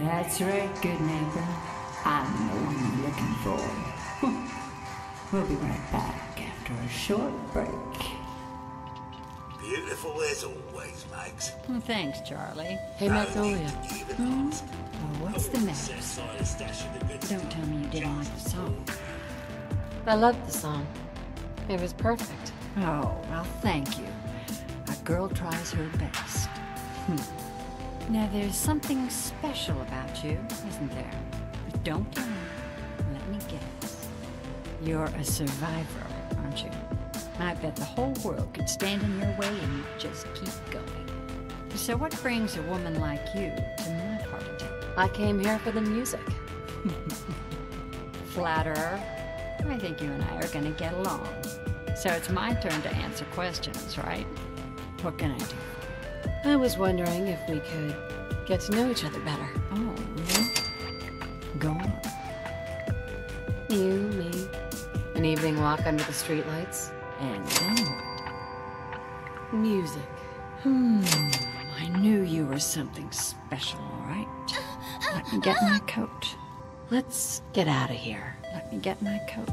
That's right, good neighbor. I'm the one you're looking for. we'll be right back after a short break. Beautiful as always, Max. Oh, thanks, Charlie. Hey, Magnolia. Oh, what's the matter? Don't tell me you didn't like the song. I loved the song. It was perfect. Oh, well, thank you. A girl tries her best. Hmm. Now, there's something special about you, isn't there? But don't tell me. Let me guess. You're a survivor, aren't you? I bet the whole world could stand in your way and you'd just keep going. So, what brings a woman like you to my part of town? I came here for the music. Flatterer. I think you and I are going to get along. So it's my turn to answer questions, right? What can I do? I was wondering if we could get to know each other better. Oh, go on. You, me, an evening walk under the streetlights, And then music. Hmm, I knew you were something special, all right? Let me get my coat. Let's get out of here. Let me get my coat.